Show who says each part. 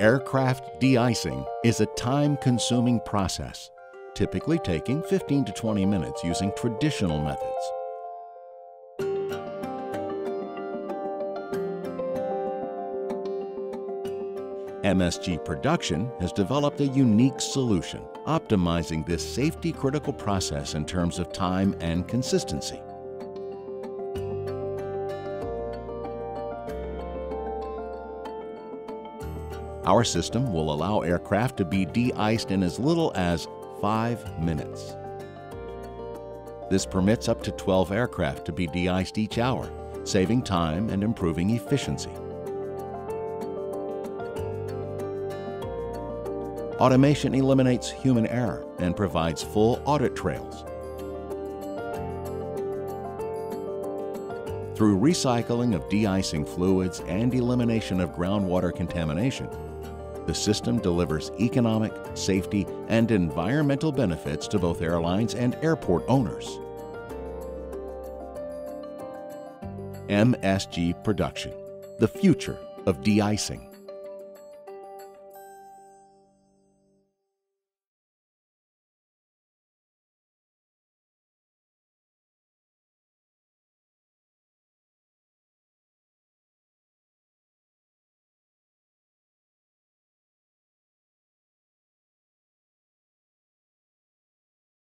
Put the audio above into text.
Speaker 1: Aircraft de-icing is a time-consuming process, typically taking 15 to 20 minutes using traditional methods. MSG Production has developed a unique solution, optimizing this safety-critical process in terms of time and consistency. Our system will allow aircraft to be de-iced in as little as 5 minutes. This permits up to 12 aircraft to be de-iced each hour, saving time and improving efficiency. Automation eliminates human error and provides full audit trails. Through recycling of de-icing fluids and elimination of groundwater contamination, the system delivers economic, safety, and environmental benefits to both airlines and airport owners. MSG Production, the future of de-icing.